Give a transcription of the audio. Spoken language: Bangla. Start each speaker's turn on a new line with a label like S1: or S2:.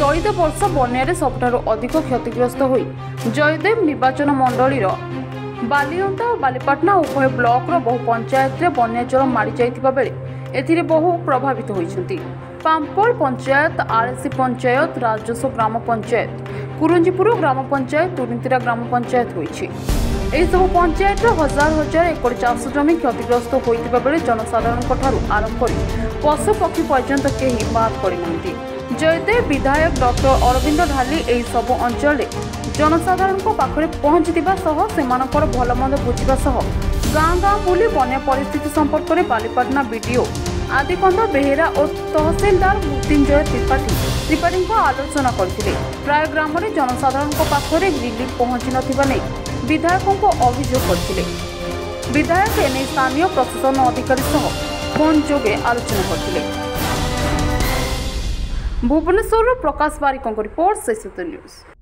S1: চলিত বর্ষ বন্যার সবুঠার অধিক ক্ষতিগ্রস্ত হয়ে জয়দেব নির্বাচন মন্ডলীর বালিয়ন্তা ও বালিপাটনা উভয় ব্লকর বহু পঞ্চায়েতরে বন্যা জল মাড়ি যাই বেড়ে এতে বহু প্রভাবিত হয়েছেন পাম্পল পঞ্চায়েত আরএসি পঞ্চায়েত রাজস্ব গ্রাম পঞ্চায়েত কুরঞ্জিপুর গ্রাম পঞ্চায়েত তুরিন্তিরা গ্রাম পঞ্চায়েত রয়েছে এইসব পঞ্চায়েত হাজার হাজার একর চাষ জমি ক্ষতিগ্রস্ত হয়ে জনসাধারণ আরম্ভ করে পশুপক্ষী পর্যন্ত কে বাদ করে না জয়দেব বিধায়ক ডক্টর অরবিন্দ ঢালি এইসবু অঞ্চলে জনসাধারণଙ୍କ ପାଖରେ ପହଞ୍ଚିଥିବା ସହ ସେମାନଙ୍କର ଭଲମନ୍ଦ ବୁଝିବା ସହ ଗାଁ ଗାଁ ବୁଲି ବନ୍ୟା ପରିସ୍ଥିତି ସମ୍ପର୍କରେ ବାଲିପାଟଣା ବିଡିଓ ଆଦିକନ୍ଦ ବେହେରା ଓ ତହସିଲଦାର ମୃତ୍ୟୁଞ୍ଜୟ ତ୍ରିପାଠୀ ତ୍ରିପାଠୀଙ୍କ ଆଲୋଚନା କରିଥିଲେ ପ୍ରାୟ ଗ୍ରାମରେ ଜନସାଧାରଣଙ୍କ ପାଖରେ ରିଲିଫ୍ ପହଞ୍ଚି ନଥିବା ନେଇ ବିଧାୟକଙ୍କୁ ଅଭିଯୋଗ କରିଥିଲେ ବିଧାୟକ ଏନେଇ ସ୍ଥାନୀୟ ପ୍ରଶାସନ ଅଧିକାରୀ ସହ ଫୋନ୍ ଯୋଗେ ଆଲୋଚନା କରିଥିଲେ ଭୁବନେଶ୍ୱରରୁ ପ୍ରକାଶ ବାରିକଙ୍କ ରିପୋର୍ଟ ଶେଷ ନ୍ୟୁଜ୍